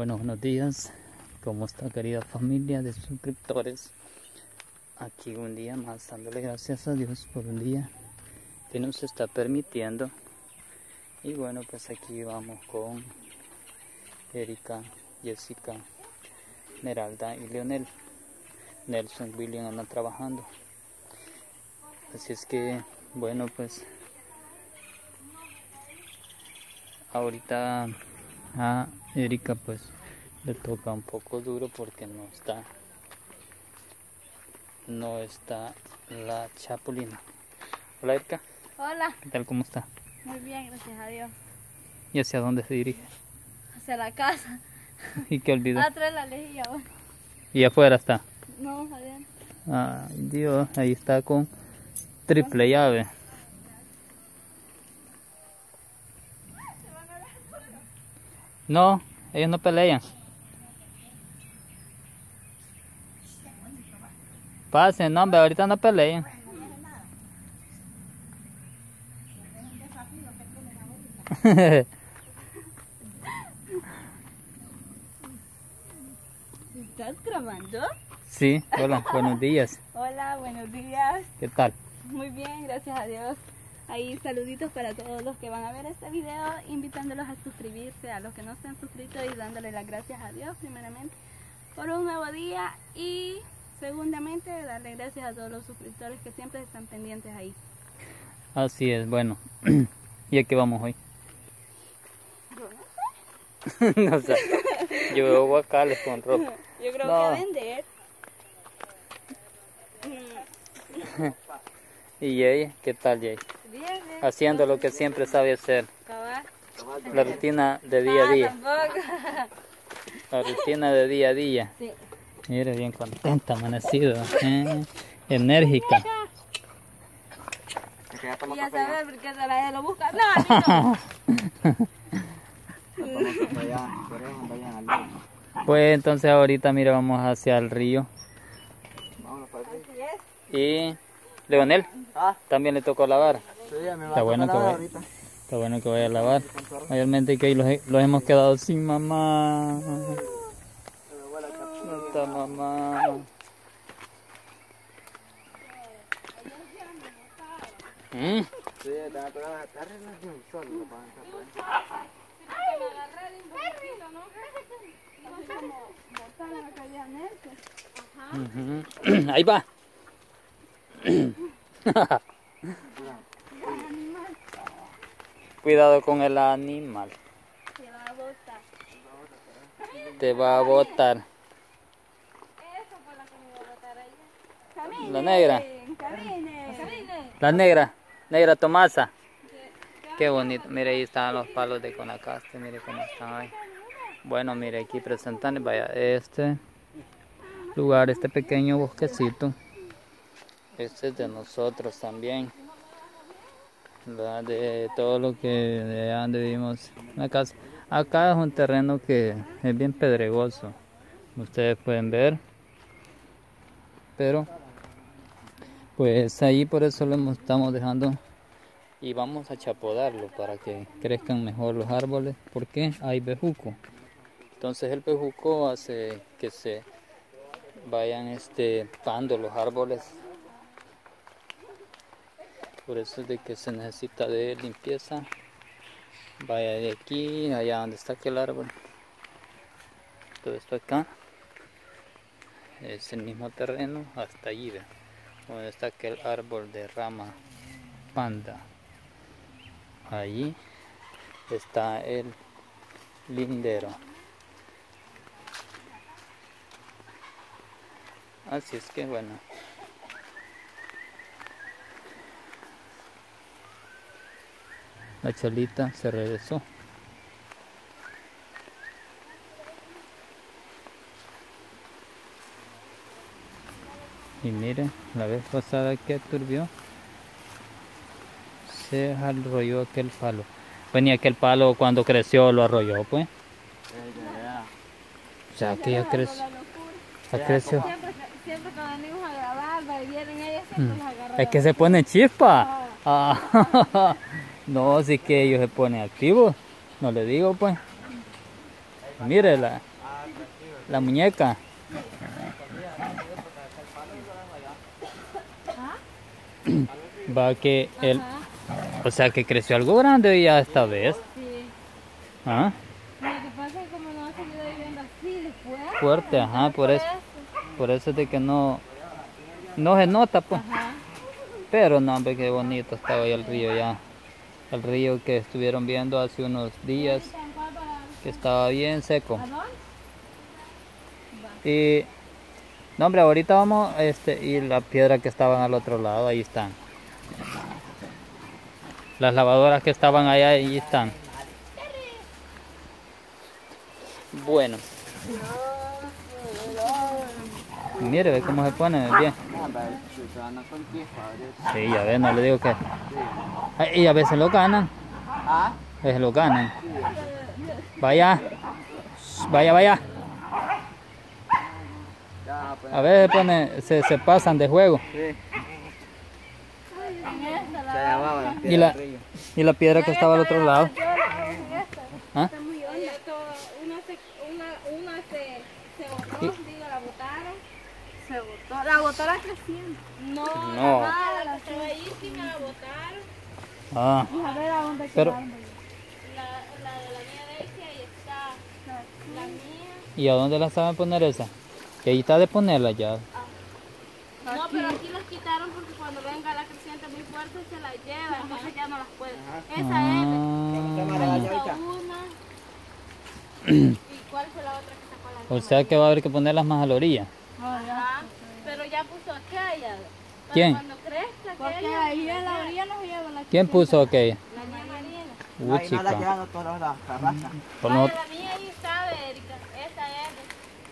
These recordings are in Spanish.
Bueno, buenos días. ¿Cómo está querida familia de suscriptores? Aquí un día más dándole gracias a Dios por un día que nos está permitiendo. Y bueno, pues aquí vamos con Erika, Jessica, Meralda y Leonel. Nelson William andan trabajando. Así es que, bueno, pues ahorita a Erika pues le toca un poco duro porque no está no está la chapulina. Hola Erika. Hola. ¿qué tal cómo está? muy bien gracias a Dios. ¿y hacia dónde se dirige? hacia la casa. ¿y qué olvidó? atrás la lejía ¿y afuera está? no adentro ay Dios ahí está con triple llave No, ellos no pelean. Pasen, no, hombre, ahorita no pelean. ¿Estás grabando? Sí, hola, buenos días. Hola, buenos días. ¿Qué tal? Muy bien, gracias a Dios. Ahí saluditos para todos los que van a ver este video, invitándolos a suscribirse, a los que no se han suscrito y dándole las gracias a Dios primeramente por un nuevo día y segundamente darle gracias a todos los suscriptores que siempre están pendientes ahí. Así es, bueno. ¿Y a qué vamos hoy? no sé. Yo veo guacales con ropa. Yo creo No. que a vender. ¿Y Jay? ¿Qué tal Jay? Bien, bien. Haciendo lo que siempre sabe hacer. La rutina de día a Ah, día. tampoco. La rutina de día a día. Sí. Mire, bien contenta, amanecido. ¿eh? Enérgica. Y ya sabes por qué se la lo busca. No. Pues entonces ahorita, mira, vamos hacia el río. Y Leonel, Ah, también le tocó lavar. sí, ya me va Está a bueno que vaya. ahorita. Está bueno que vaya a lavar. Mayormente que ahí los, los hemos quedado sin mamá. No está mamá. Mm, Sí, te va a tocar. Ahí va. Cuidado con el animal. Se va a botar. Te va a botar. Eso la negra. La negra. Negra Tomasa. Qué bonito. Mire, ahí están los palos de Conacaste. Mire cómo están ahí. Bueno, mire, aquí presentan, vaya, este lugar, este pequeño bosquecito. Este es de nosotros también. De todo lo que de donde vivimos. Casa. Acá es un terreno que es bien pedregoso. Ustedes pueden ver. Pero pues ahí por eso lo estamos dejando y vamos a chapodarlo para que crezcan mejor los árboles porque hay bejuco. Entonces el bejuco hace que se vayan este pando los árboles. Por eso es de que se necesita de limpieza. Vaya de aquí, allá donde está aquel árbol. Todo esto acá. Es el mismo terreno hasta allí. ¿ve? donde está aquel árbol de rama panda. Allí está el lindero. Así es que bueno. La chalita se regresó. Y mire, la vez pasada que turbió, se arrolló aquel palo. Pues ni aquel palo cuando creció lo arrolló, pues. O sea, que ya creció. Ya creció. Siempre, siempre que venimos a grabar, va y vienen ellas, Mm. siempre las agarran. Es que se pone chispa. Ah, no, sí que ellos se ponen activos. No le digo, pues. Mire la, la muñeca. Va que él, o sea que creció algo grande ya esta vez. Sí. ¿Ah? Lo que pasa es que como no ha seguido viviendo así después. Fuerte, ajá, por eso. Por eso es de que no, no se nota pues. Ajá. Pero no, hombre, qué bonito estaba ahí el río ya. El río que estuvieron viendo hace unos días, que estaba bien seco. Y, no, hombre, ahorita vamos, este, y la piedra que estaban al otro lado, ahí están. Las lavadoras que estaban allá, ahí están. Bueno. Mire, ve cómo se pone, bien. Se a conquistar. Sí, ya ves, no le digo que... Y a veces lo ganan, Ah, a veces lo ganan. Vaya, vaya, vaya. ya, pues. A veces pone, se, se pasan de juego. Sí. Se llamaba la Y la, y la piedra que estaba al otro lado. Yo la puse en esta. ¿Ah? Está muy honda. Una se, una, una se, se botó, digo, la botaron. La botó la creciente. No, No. la mala, la estaba ahí, sí me la botaron. Ah, Y a ver a dónde Pero- quedaron. La, la de la mía Daisy, ahí está. La, la mía. ¿y a dónde la saben poner esa? Que ahí está de ponerla ya. No, pero aquí las quitaron porque cuando venga la creciente muy fuerte se la lleva, entonces ya no las puede. Esa es. Ah, Hizo una. ¿Y cuál fue la otra que sacó la o sea que va a haber que ponerlas más a la orilla. Pero ya puso aquella. ¿Quién? Cuando crezca aquella. ahí en la orilla nos lleva la ¿Quién puso aquella? La niña Marina. Uh, Ahí no la todas las no- la mía ahí está, Erika. Esa es.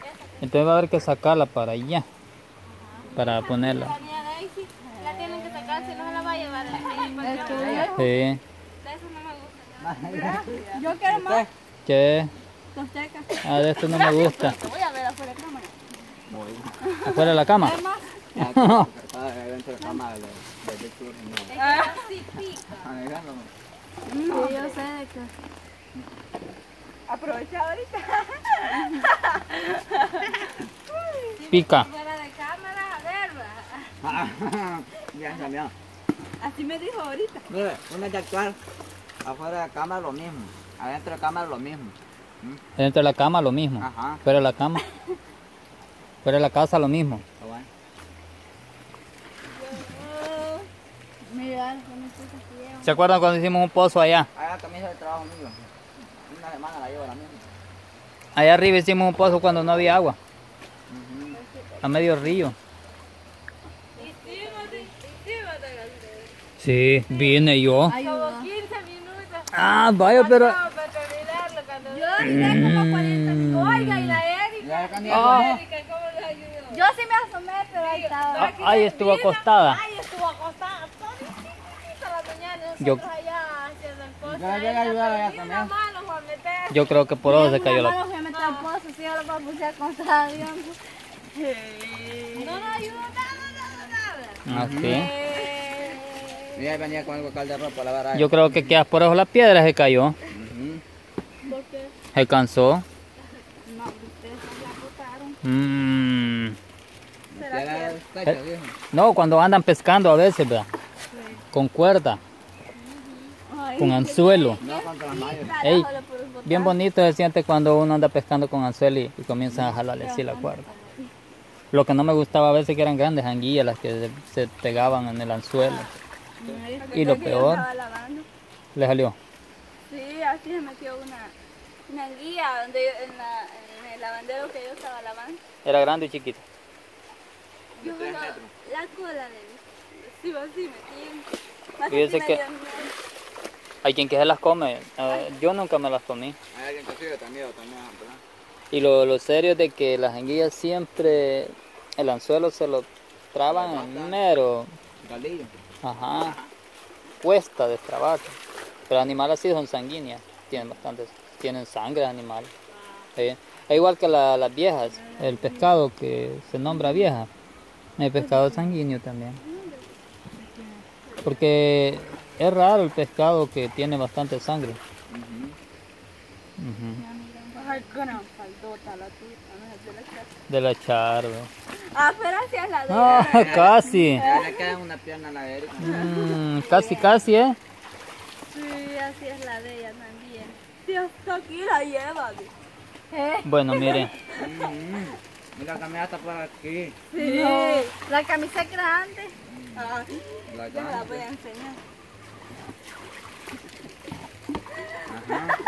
Esa que Entonces va a haber que sacarla para allá. Para ponerla. la niña Daisy. La tienen que sacar, si no se la va a llevar Sí. De eso no me gusta. Yo quiero más. ¿Qué? Ah, de esto no me gusta. Voy a ver afuera de cámara. ¿Afuera de la cama? Estaba dentro de la cama de de sur. No. Sí, yo sé de que. Aprovecha ahorita. Pica. Fuera de cámara, a ver, va. Bien, también. Así me dijo ahorita. Mire, una de actuar. Afuera de la cámara lo mismo. Adentro de la cámara lo mismo. Dentro de la cama lo mismo. Ajá. Fuera de la cama. Fuera de la casa lo mismo. Llevan. ¿Se acuerdan cuando hicimos un pozo allá? Ahí la camisa de trabajo mío. Una semana la llevo la misma. Allá arriba hicimos un pozo cuando no había agua. A medio río. Sí, vine yo. Como 15 minutos. Ah, vaya, pero... No, para terminarlo cuando... Yo duré como 40 minutos. Oiga, y la Erika. Ya la camisa. Ah, Erika, ¿cómo le ayudó? Yo sí me asomé, pero ahí estaba. ah, ahí estuvo acostada. Ay, estuvo acostada. Yo- Nosotros allá. Ya Ahí llega a ayudar también. Yo creo que por eso se cayó la... No, se metió al pozo, sí, ahora para puse acostada, Dios. No nos ayudó nada, nada, nada. Ah. Eh, Y ahí venía con el huecal de ropa a lavar ahí. Yo creo que quedas por abajo la piedra se cayó. ¿Por qué? Se cansó. No, ustedes la botaron. Mm. Viejo. No, cuando andan pescando a veces, ¿verdad? Con cuerda, Ay, con anzuelo. No. Ey, bien bonito se siente cuando uno anda pescando con anzuelo y, y comienzan a jalarle así la cuerda. Lo que no me gustaba a veces que eran grandes anguillas las que se, se pegaban en el anzuelo. Y lo peor, le salió. Sí, así se metió una, una guía donde yo- en, la, en el lavandero que yo estaba lavando. Era grande y chiquito. Yo solo la cola de Sí, así metí. Más Fíjese así que- Hay quien que se las come. yo nunca me las comí. Hay alguien que sigue también, también, ¿verdad? Y lo, lo serio es de que las anguillas siempre, el anzuelo se lo traban en mero. Galillo. Ajá. Cuesta destrabarse. Pero animales así son sanguíneas. Tienen bastantes, tienen sangre animal. Sí. Es igual que la- las viejas. El pescado que se nombra vieja. El pescado es sanguíneo también. Porque es raro el pescado que tiene bastante sangre. La tuya, no es de la la charla. Ah, pero así es la de Ah, casi. Ya le queda una pierna a la Erika. Mm, casi, casi, ¿eh? Sí, así es la de ella también. Hasta aquí la lleva. ¿Eh? Bueno, mire. Mira, camisa está por aquí. Sí. La camisa es grande. Ah, La ya me la grande. voy a enseñar. Ajá.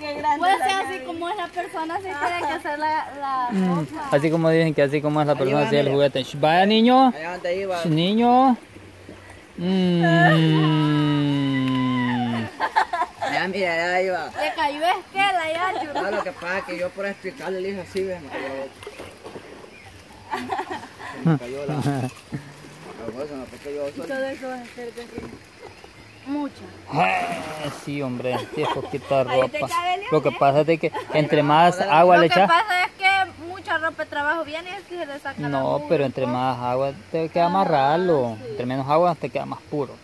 Qué grande pues sí, así como es la persona, se tiene que hacer la, la ropa. así como dicen que así como es la persona, así el juguete. Sh, Vaya, niño. Allá donde iba. Sh, Niño. Mm. Allá, mira, allá iba. Le cayó esquela ya, churro. No, lo que pasa es que yo por explicarle le dije así, ve, me cayó la me cayó la... La bolsa, no, porque yo solo... Todo eso vas a hacer de Mucha. Eh, Sí, hombre, es poquita ropa. Lo que pasa es de que entre más agua Lo le que echas, pasa es que mucha ropa de trabajo viene y es que se le saca no, pero entre más agua te queda más ralo. Entre menos agua te queda más puro.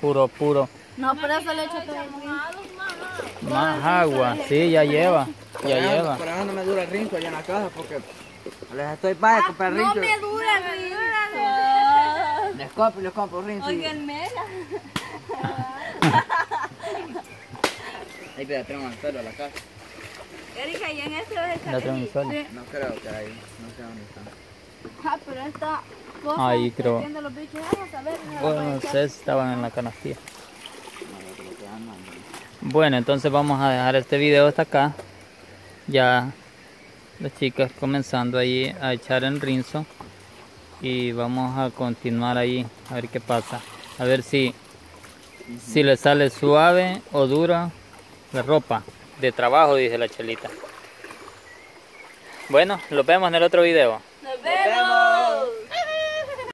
Puro, puro. No, por eso le echo todo el rin. Más agua, sí, ya lleva. Ya lleva. Por eso no me dura el rinco allá en la casa, porque les estoy para comprar No rinco. me dura el rin. Les compro, les compro rinco. Oigan, mela. Ahí te tenemos el pelo a la casa. Erika, ¿y en este vas a? La traen sola. No creo que ahí, no sé dónde están. Ah, pero esta cosa Ahí creo. los bichos, vamos a ver. Bueno, no sé si estaban en la canastilla. No, yo creo que andan. Bueno, entonces vamos a dejar este video hasta acá. Ya las chicas comenzando ahí a echar en rinzo. Y vamos a continuar ahí a ver qué pasa. A ver si, si le sale suave o dura la ropa. De trabajo, dice la chelita. Bueno, los vemos en el otro video.